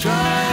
try.